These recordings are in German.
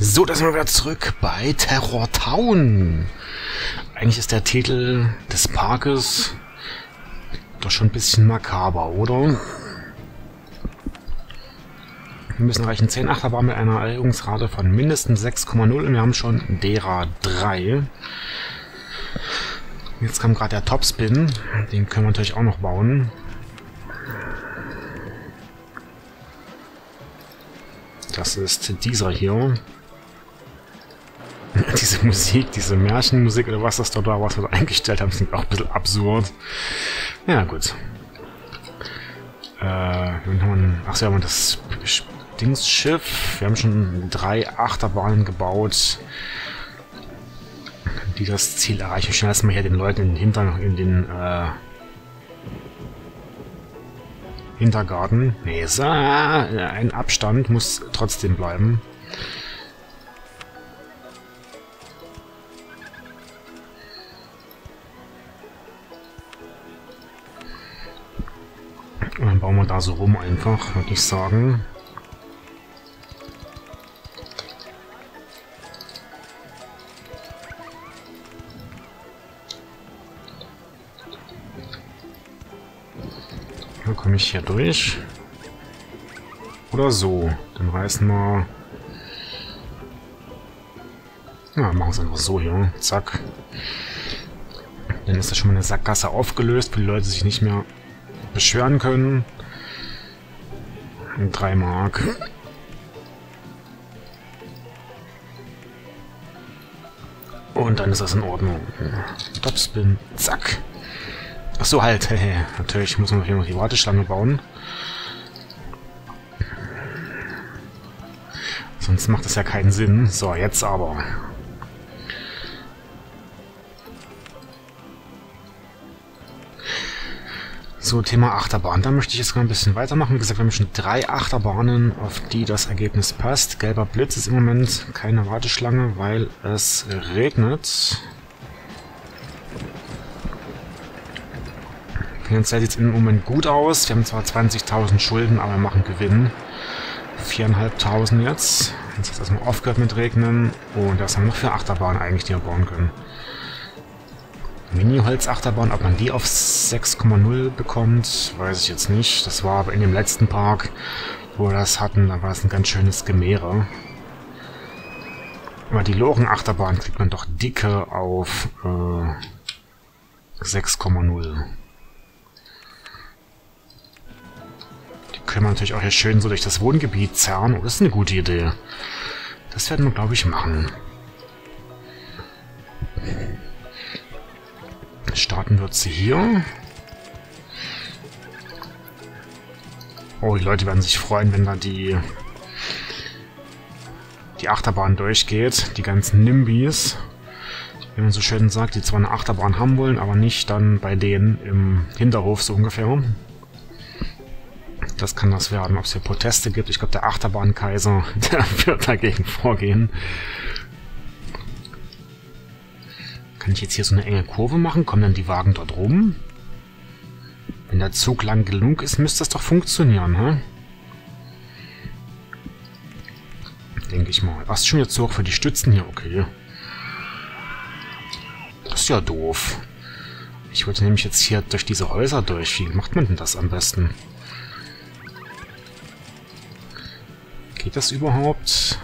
So, da sind wir wieder zurück bei Terror Town. Eigentlich ist der Titel des Parkes doch schon ein bisschen makaber, oder? Wir müssen erreichen 10 Achterbahn mit einer Erregungsrate von mindestens 6,0 und wir haben schon Dera 3. Jetzt kam gerade der Topspin, den können wir natürlich auch noch bauen. Das ist dieser hier. diese Musik, diese Märchenmusik oder was das dort war, was wir da eingestellt haben, klingt auch ein bisschen absurd. Ja, gut. Äh, dann haben wir, ach so, haben das Dingsschiff. Wir haben schon drei Achterbahnen gebaut, die das Ziel erreichen. Ich lasse mal hier den Leuten in den Hintern, in den, äh, Hintergarten. Nee, so, ein Abstand muss trotzdem bleiben. Wir da so rum einfach, würde ich sagen. Dann komme ich hier durch. Oder so. Dann reißen wir... Ja, machen es einfach so hier. Zack. Dann ist das schon mal eine Sackgasse aufgelöst, wo die Leute sich nicht mehr beschweren können. 3 Mark. Und dann ist das in Ordnung. Topspin. Zack. Ach so, halt. Natürlich muss man hier noch die Warteschlange bauen. Sonst macht das ja keinen Sinn. So, jetzt aber. So, Thema Achterbahn. Da möchte ich jetzt mal ein bisschen weitermachen. Wie gesagt, wir haben schon drei Achterbahnen, auf die das Ergebnis passt. Gelber Blitz ist im Moment keine Warteschlange, weil es regnet. Finanziell sieht es im Moment gut aus. Wir haben zwar 20.000 Schulden, aber wir machen Gewinn. 4.500 jetzt. Jetzt hat es erstmal aufgehört mit Regnen. Und das haben wir noch für Achterbahnen eigentlich, die wir bauen können. Mini-Holz-Achterbahn, ob man die auf 6,0 bekommt, weiß ich jetzt nicht. Das war aber in dem letzten Park, wo wir das hatten, da war es ein ganz schönes Gemehre. Aber die Loren-Achterbahn kriegt man doch dicke auf äh, 6,0. Die können wir natürlich auch hier schön so durch das Wohngebiet zerren. Oh, das ist eine gute Idee. Das werden wir, glaube ich, machen. Starten wird sie hier. Oh, die Leute werden sich freuen, wenn da die, die Achterbahn durchgeht. Die ganzen Nimbys. Wie man so schön sagt, die zwar eine Achterbahn haben wollen, aber nicht dann bei denen im Hinterhof so ungefähr. Das kann das werden, ob es hier Proteste gibt. Ich glaube, der Achterbahnkaiser, der wird dagegen vorgehen. Kann ich jetzt hier so eine enge Kurve machen? Kommen dann die Wagen dort rum? Wenn der Zug lang genug ist, müsste das doch funktionieren, hä? Denke ich mal. Ach, ist schon jetzt so für die Stützen hier, okay. Das ist ja doof. Ich wollte nämlich jetzt hier durch diese Häuser durch. Wie macht man denn das am besten? Geht das überhaupt?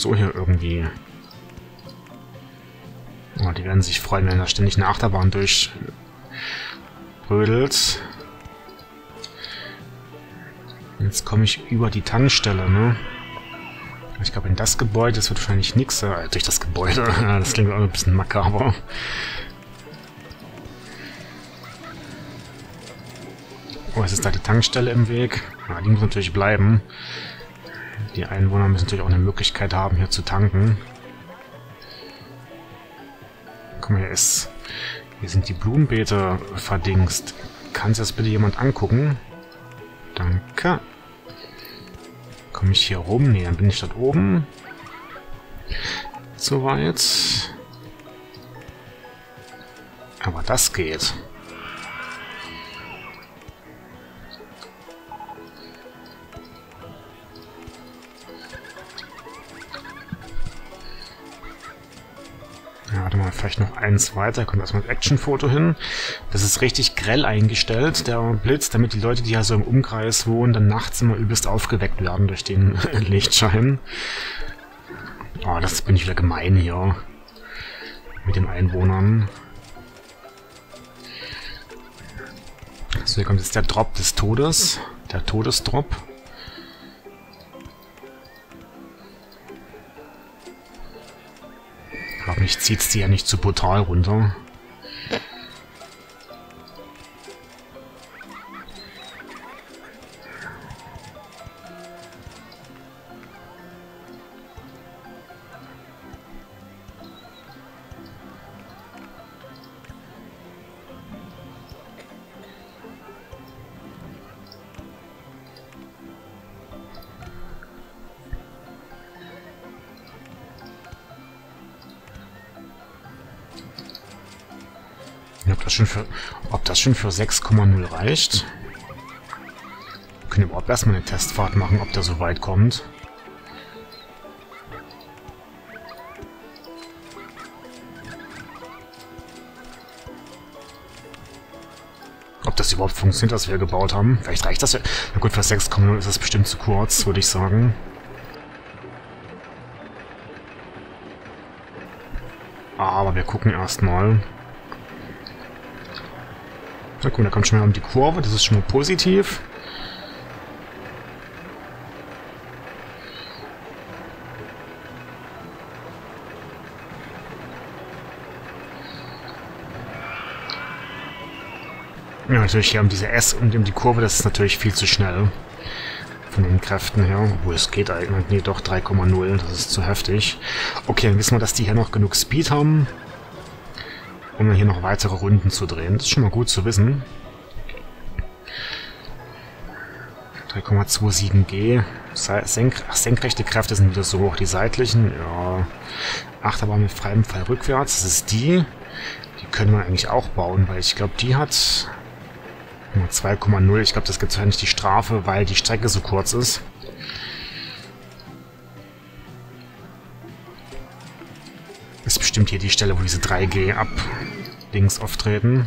So hier irgendwie. Oh, die werden sich freuen, wenn da ständig eine Achterbahn durchrödelt. Jetzt komme ich über die Tankstelle, ne? Ich glaube, in das Gebäude, das wird wahrscheinlich nichts. Äh, durch das Gebäude, das klingt auch ein bisschen makaber. Oh, es ist da die Tankstelle im Weg. Ja, die muss natürlich bleiben. Die Einwohner müssen natürlich auch eine Möglichkeit haben, hier zu tanken. Guck mal, hier ist... Hier sind die Blumenbeete verdingst. Kann sich das bitte jemand angucken? Danke. Komme ich hier rum? Nee, dann bin ich dort oben. Soweit. Aber das geht. Vielleicht noch eins weiter. Kommt erstmal das Action-Foto hin. Das ist richtig grell eingestellt, der Blitz, damit die Leute, die ja so im Umkreis wohnen, dann nachts immer übelst aufgeweckt werden durch den Lichtschein. Oh, das bin ich wieder gemein hier. Mit den Einwohnern. So, hier kommt jetzt der Drop des Todes. Der Todesdrop. Hoffentlich zieht es die ja nicht zu brutal runter. Ob das schon für, ob das schon für 6,0 reicht? Wir können überhaupt erstmal eine Testfahrt machen, ob der so weit kommt. Ob das überhaupt funktioniert, was wir gebaut haben. Vielleicht reicht das ja. Na gut, für 6,0 ist das bestimmt zu kurz, würde ich sagen. Aber wir gucken erstmal. Na gut, da kommt schon mal um die Kurve, das ist schon mal positiv. Ja, natürlich hier um diese S und um die Kurve, das ist natürlich viel zu schnell. Von den Kräften her. Obwohl, es geht eigentlich. Nee, doch 3,0. Das ist zu heftig. Okay, dann wissen wir, dass die hier noch genug Speed haben um hier noch weitere Runden zu drehen. Das ist schon mal gut zu wissen. 3,27 G. Senk senkrechte Kräfte sind wieder so hoch. Die seitlichen, ja. Achterbahn mit freiem Fall rückwärts. Das ist die. Die können wir eigentlich auch bauen, weil ich glaube, die hat 2,0. Ich glaube, das gibt zwar nicht die Strafe, weil die Strecke so kurz ist. ist bestimmt hier die Stelle, wo diese 3G ab links auftreten.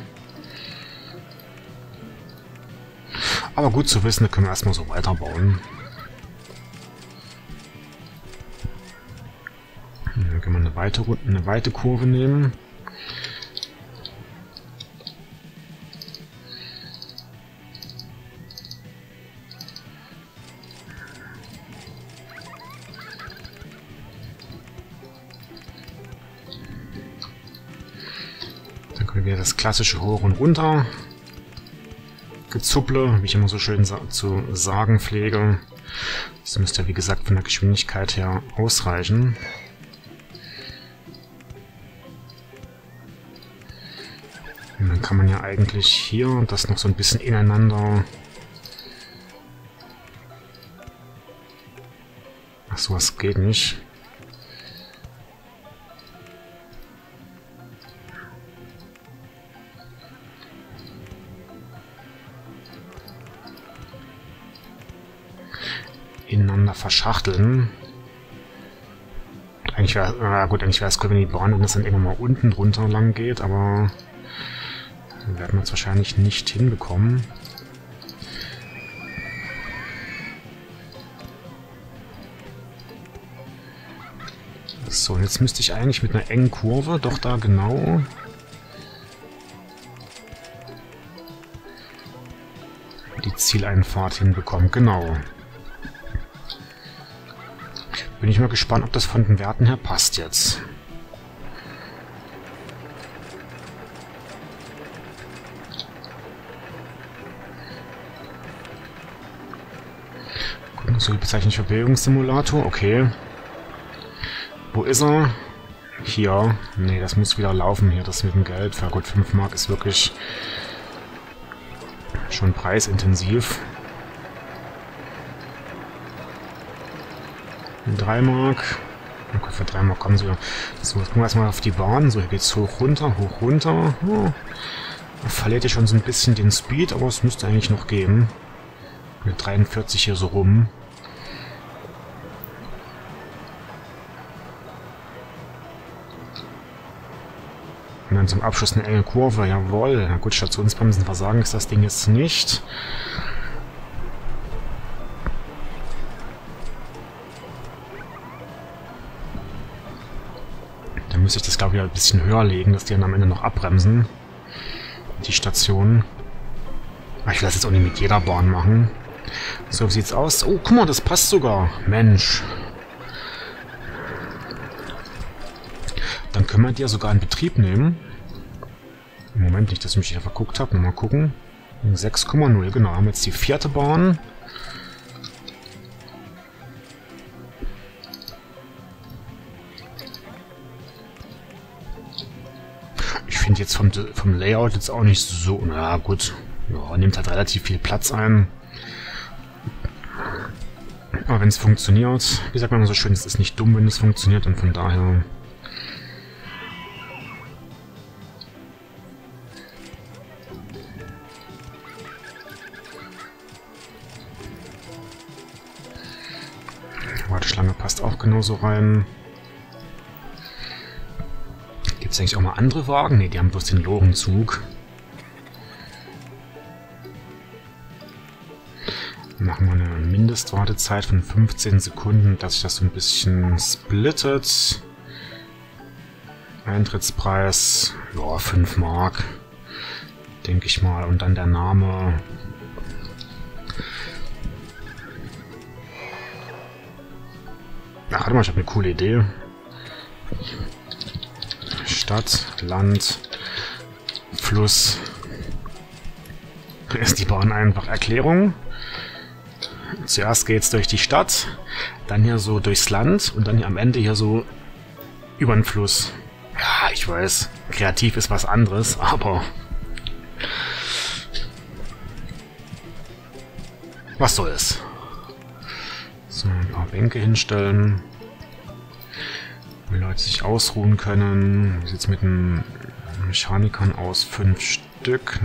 Aber gut zu wissen, da können wir erstmal so weiterbauen. Dann können wir eine weite, eine weite Kurve nehmen. Wieder das klassische Hoch und Runter. Gezupple, wie ich immer so schön sa zu sagen pflege. Das müsste, wie gesagt, von der Geschwindigkeit her ausreichen. Und dann kann man ja eigentlich hier das noch so ein bisschen ineinander... Ach so, was geht nicht. Ineinander verschachteln. Eigentlich wäre, na gut, eigentlich wäre es cool, wenn die Bahn das dann irgendwann mal unten drunter lang geht, aber werden wir es wahrscheinlich nicht hinbekommen. So, jetzt müsste ich eigentlich mit einer engen Kurve, doch da genau... die Zieleinfahrt hinbekommen. Genau. Bin ich mal gespannt, ob das von den Werten her passt jetzt. Gucken, so bezeichnet für Bewegungssimulator. Okay. Wo ist er? Hier. Nee, das muss wieder laufen hier, das mit dem Geld. Für gut, 5 Mark ist wirklich schon preisintensiv. 3 Mark. Gut, für 3 Mark kommen sie. So, jetzt gucken wir erstmal auf die Bahn. So, hier geht's hoch, runter, hoch, runter. Oh. Verliert ihr schon so ein bisschen den Speed, aber es müsste eigentlich noch gehen. Mit 43 hier so rum. Und dann zum Abschluss eine enge Kurve, jawohl. Na gut, Stationsbremsen versagen ist das Ding jetzt nicht. Dann müsste ich das, glaube ich, ein bisschen höher legen, dass die dann am Ende noch abbremsen. Die Station. Aber ich will das jetzt auch nicht mit jeder Bahn machen. So, sieht's aus? Oh, guck mal, das passt sogar. Mensch. Dann können wir die ja sogar in Betrieb nehmen. Moment nicht, dass ich mich hier verguckt habe. Mal gucken. 6,0, genau. Haben jetzt die vierte Bahn. Finde jetzt vom, vom Layout jetzt auch nicht so... Na gut. Ja, nimmt halt relativ viel Platz ein. Aber wenn es funktioniert, wie sagt man so schön, es ist nicht dumm, wenn es funktioniert und von daher Warteschlange passt auch genauso rein. Gibt es eigentlich auch mal andere Wagen? Ne, die haben bloß den Lorenzug. Machen wir eine Mindestwartezeit von 15 Sekunden, dass sich das so ein bisschen splittet. Eintrittspreis, ja, 5 Mark, denke ich mal. Und dann der Name Ach, warte mal, ich habe eine coole Idee. Stadt, Land, Fluss. Ist die Bahn einfach Erklärung. Zuerst geht's durch die Stadt, dann hier so durchs Land und dann hier am Ende hier so über den Fluss. Ja, ich weiß, kreativ ist was anderes, aber... Was soll's? So, ein paar Bänke hinstellen. Die Leute sich ausruhen können. Wie sieht's mit den Mechanikern aus? Fünf Stück.